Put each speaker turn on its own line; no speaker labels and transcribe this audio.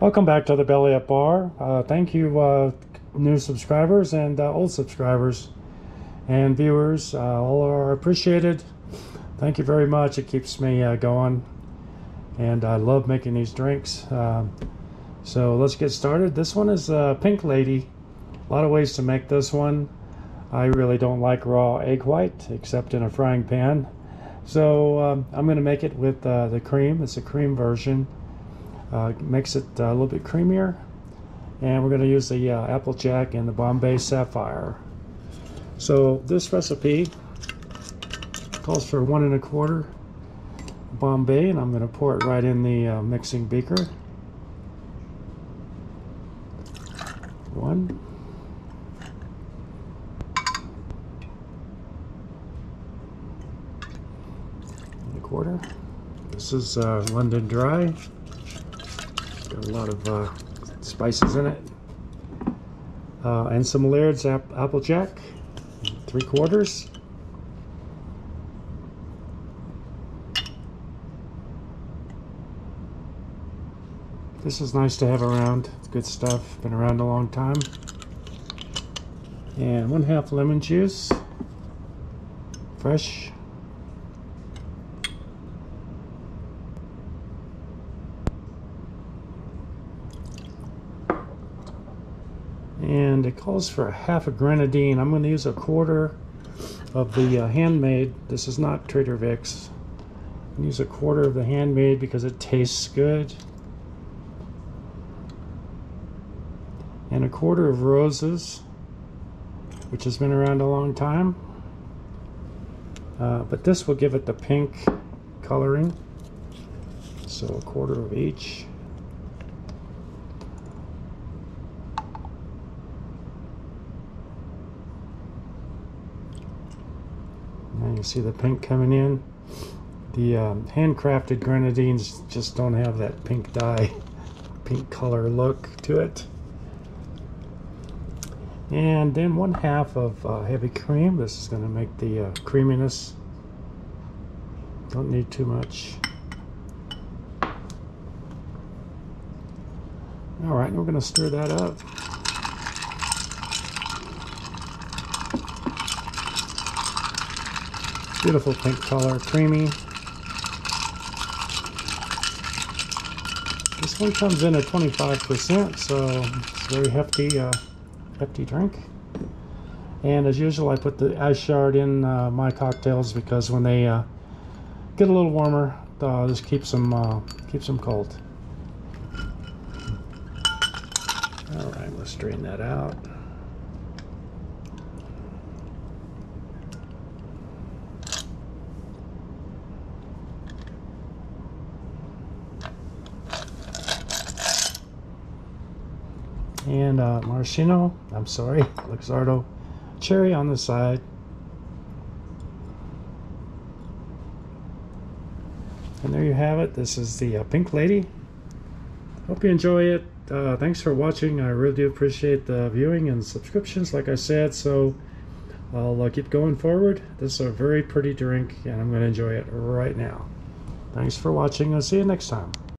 Welcome back to the Belly Up Bar. Uh, thank you, uh, new subscribers and uh, old subscribers and viewers. Uh, all are appreciated. Thank you very much. It keeps me uh, going, and I love making these drinks. Um, so let's get started. This one is uh, Pink Lady. A lot of ways to make this one. I really don't like raw egg white except in a frying pan. So um, I'm going to make it with the cream. It's a cream version. Uh, makes it uh, a little bit creamier. And we're going to use the uh, Applejack and the Bombay Sapphire. So this recipe calls for one and a quarter Bombay, and I'm going to pour it right in the mixing beaker. One. And a quarter. This is uh, London Dry. Got a lot of uh, spices in it. Uh, and some Laird's ap Applejack, three quarters. This is nice to have around. It's good stuff. Been around a long time. And one half lemon juice. Fresh. And it calls for a half a grenadine. I'm going to use a quarter of the uh, handmade. This is not Trader Vic's. Use a quarter of the handmade because it tastes good. And a quarter of Rose's, which has been around a long time. Uh, but this will give it the pink coloring. So a quarter of each. You see the pink coming in. The um, handcrafted grenadines just don't have that pink dye, pink color look to it. And then one half of uh, heavy cream. This is going to make the uh, creaminess. Don't need too much. All right, we're going to stir that up. Beautiful pink color, creamy. This one comes in at 25%, so it's a very hefty, uh, hefty drink. And as usual, I put the ice shard in uh, my cocktails because when they uh, get a little warmer, uh, this keeps them uh, keeps them cold. All right, let's drain that out. And uh, maraschino, I'm sorry, Luxardo cherry on the side. And there you have it. This is the uh, Pink Lady. Hope you enjoy it. Uh, thanks for watching. I really do appreciate the viewing and subscriptions, like I said. So I'll uh, keep going forward. This is a very pretty drink, and I'm going to enjoy it right now. Thanks for watching. I'll see you next time.